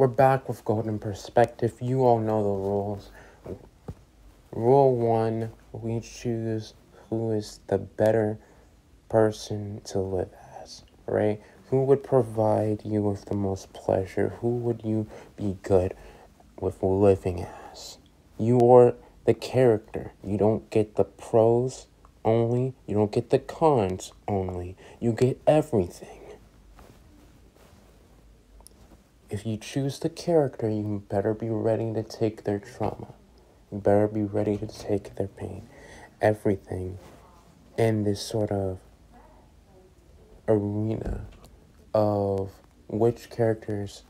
we're back with Golden Perspective. You all know the rules. Rule one we choose who is the better person to live as, right? Who would provide you with the most pleasure? Who would you be good with living as? You are the character. You don't get the pros only, you don't get the cons only. You get everything. If you choose the character, you better be ready to take their trauma. You better be ready to take their pain. Everything in this sort of arena of which character's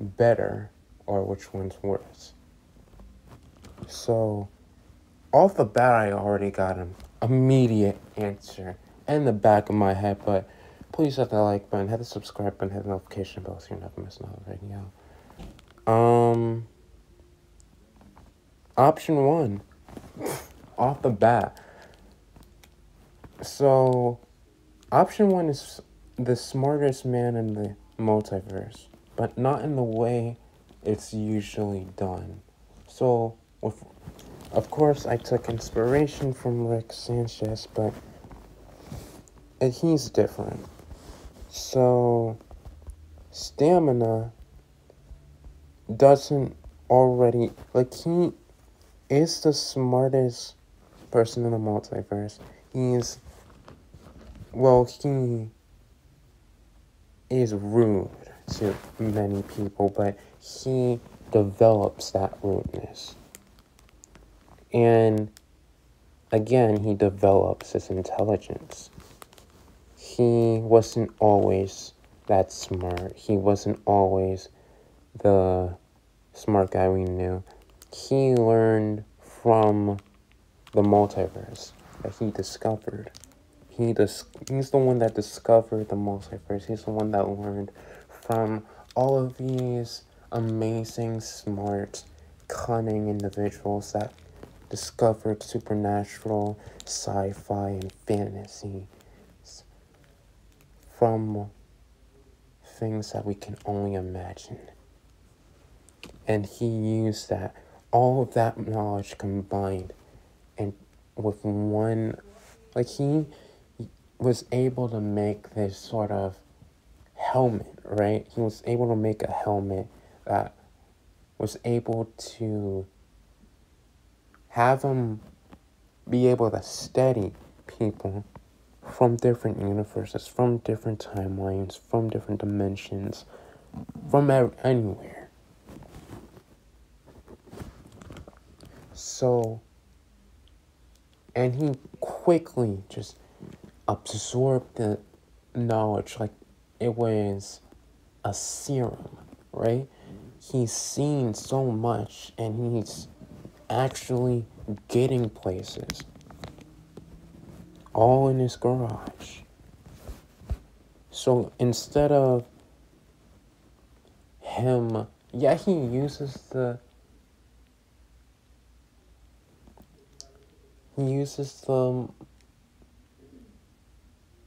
better or which one's worse. So, off the bat, I already got an immediate answer in the back of my head, but please hit the like button, hit the subscribe button, hit the notification bell so you're never missing another video. Um, option one, off the bat. So, option one is the smartest man in the multiverse, but not in the way it's usually done. So, with, of course, I took inspiration from Rick Sanchez, but he's different. So, stamina doesn't already, like, he is the smartest person in the multiverse. He's, well, he is rude to many people, but he develops that rudeness. And again, he develops his intelligence he wasn't always that smart. He wasn't always the smart guy we knew. He learned from the multiverse that he discovered. He dis- he's the one that discovered the multiverse. He's the one that learned from all of these amazing, smart, cunning individuals that discovered supernatural, sci fi, and fantasy from things that we can only imagine. And he used that, all of that knowledge combined, and with one, like he, was able to make this sort of helmet, right? He was able to make a helmet that was able to have him be able to steady people from different universes, from different timelines, from different dimensions, from anywhere. So, and he quickly just absorbed the knowledge like it was a serum, right? He's seen so much and he's actually getting places all in his garage. So instead of him, yeah, he uses the he uses the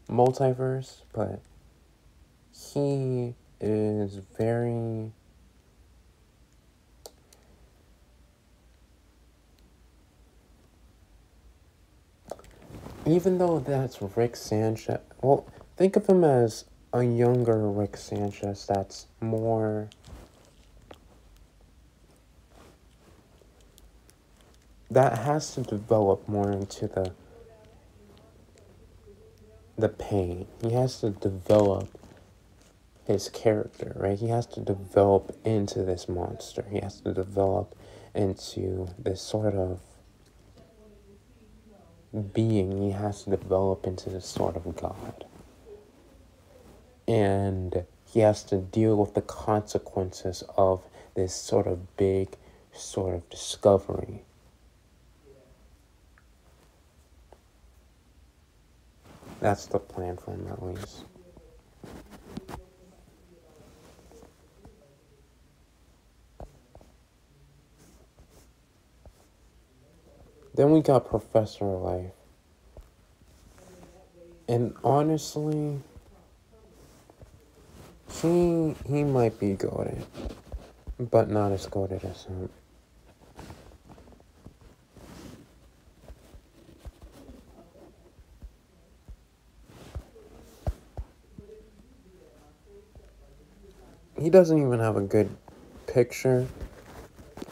multiverse, but he is very even though that's Rick Sanchez, well, think of him as a younger Rick Sanchez that's more. That has to develop more into the the pain. He has to develop his character, right? He has to develop into this monster. He has to develop into this sort of being he has to develop into this sort of God. And he has to deal with the consequences of this sort of big sort of discovery. That's the plan for him, at least. Then we got Professor Life. And honestly, he he might be good. but not as goaded as him. He doesn't even have a good picture.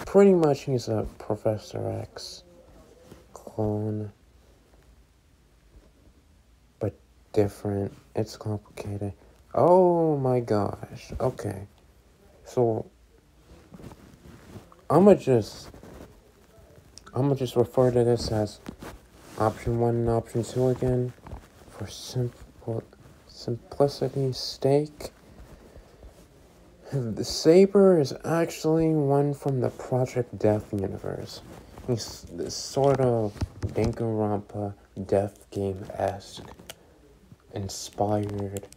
Pretty much he's a Professor X clone. But different. It's complicated. Oh my gosh. Okay. So I'ma just I'ma just refer to this as option one and option two again for simple simplicity's sake. The Saber is actually one from the Project Death universe. This sort of Danganronpa Death Game esque inspired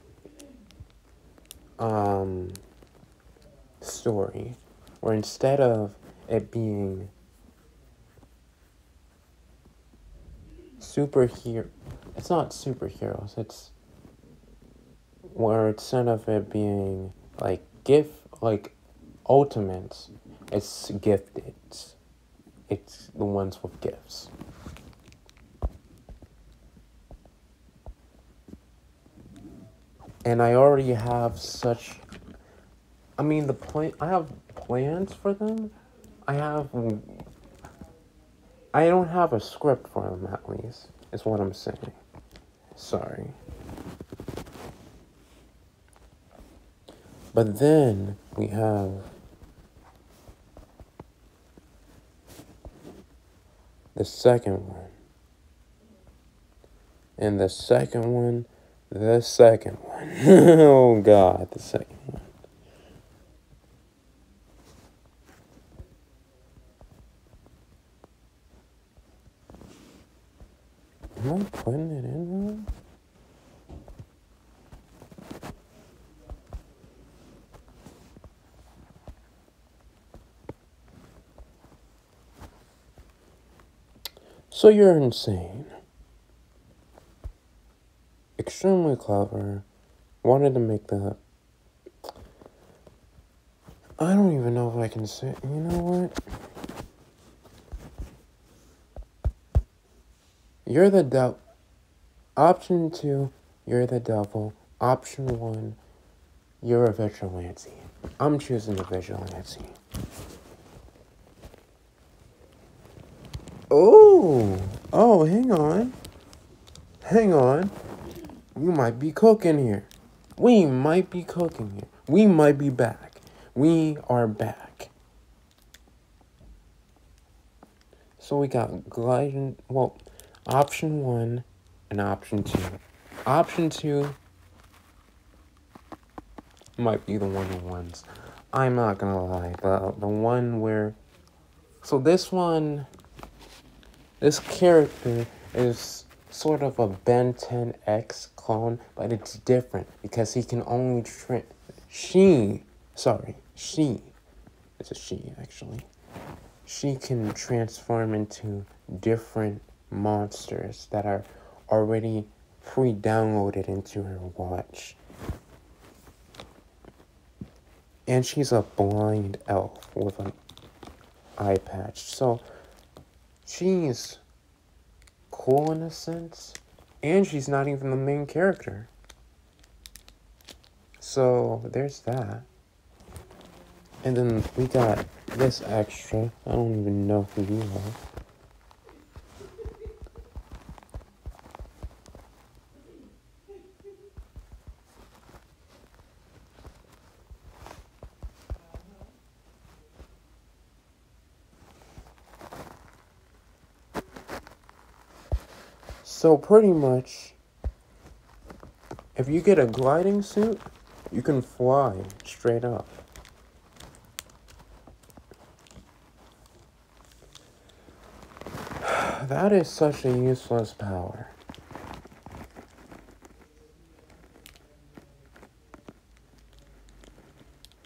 um, story where instead of it being superhero it's not superheroes it's where instead of it being like gift like ultimates it's gifted it's the ones with gifts. And i already have such i mean the plan i have plans for them. I have i don't have a script for them at least is what i'm saying. Sorry. But then we have the second one. And the second one, the second one. oh God, the second one. Am I putting it in? So you're insane. Extremely clever. Wanted to make that. I don't even know if I can say. You know what? You're the devil. Option two, you're the devil. Option one, you're a vigilante. I'm choosing the vigilante. Oh, oh, hang on. Hang on. We might be cooking here. We might be cooking here. We might be back. We are back. So we got gliding, well, option one and option two. Option two might be the one of ones. I'm not gonna lie, the, the one where, so this one, this character is sort of a Ben 10X clone, but it's different because he can only tra- she, sorry, she, it's a she actually. She can transform into different monsters that are already pre-downloaded into her watch. And she's a blind elf with an eye patch. So she's cool in a sense, and she's not even the main character. So there's that. And then we got this extra. I don't even know who you are. So pretty much, if you get a gliding suit, you can fly straight up. That is such a useless power.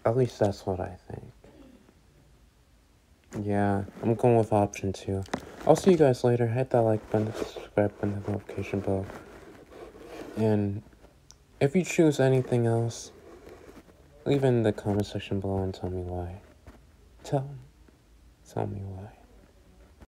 At least that's what I think. Yeah, I'm going with option two. I'll see you guys later. Hit that like button, subscribe button, the notification bell. And if you choose anything else, leave in the comment section below and tell me why. Tell, tell me why.